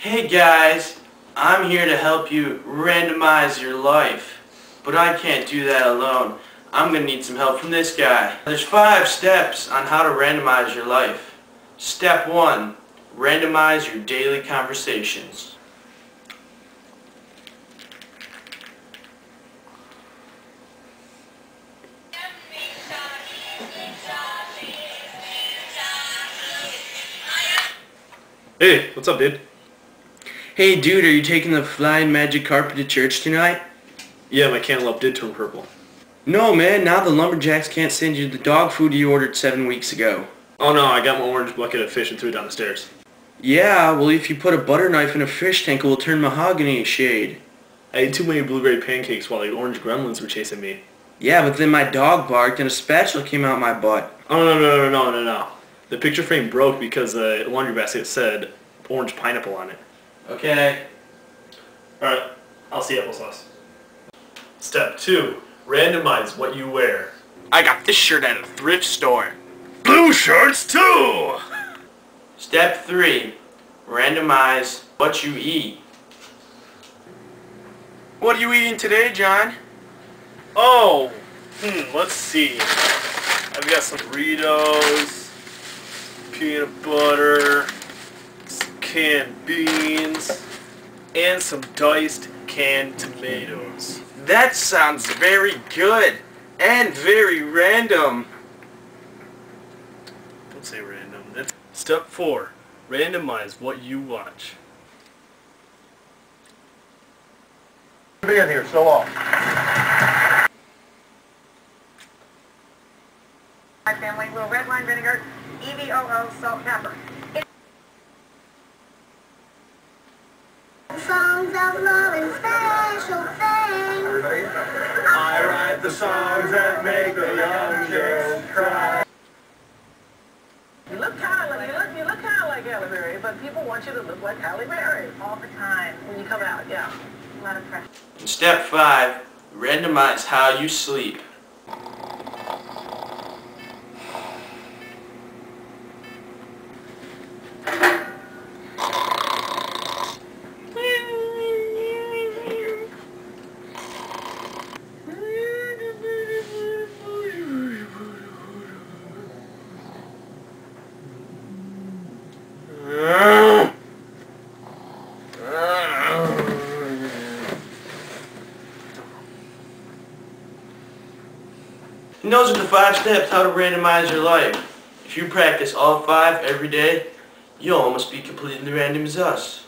Hey guys, I'm here to help you randomize your life. But I can't do that alone. I'm going to need some help from this guy. There's five steps on how to randomize your life. Step one, randomize your daily conversations. Hey, what's up, dude? Hey dude, are you taking the flying magic carpet to church tonight? Yeah, my cantaloupe did turn purple. No man, now the lumberjacks can't send you the dog food you ordered seven weeks ago. Oh no, I got my orange bucket of fish and threw it down the stairs. Yeah, well if you put a butter knife in a fish tank it will turn mahogany shade. I ate too many blueberry pancakes while the orange gremlins were chasing me. Yeah, but then my dog barked and a spatula came out my butt. Oh no, no, no, no, no, no. The picture frame broke because the laundry basket said orange pineapple on it. Okay. Alright, I'll see applesauce. Step 2. Randomize what you wear. I got this shirt at a thrift store. Blue shirts too! Step 3. Randomize what you eat. What are you eating today, Jon? Oh, hmm, let's see. I've got some Doritos, peanut butter, some canned beans, and some diced canned tomatoes. That sounds very good and very random. Don't say random. That's Step 4. Randomize what you watch. being here so long. My family will red wine vinegar, EVOO, salt, pepper. Songs of love and special things. I write the songs that make the young girls cry. You look kind of like, you look, you look kind of like Halle Berry, but people want you to look like Halle Berry all the time when you come out, yeah. A lot of pressure. Step 5. Randomize how you sleep. And those are the five steps how to randomize your life. If you practice all five every day, you'll almost be completely random as us.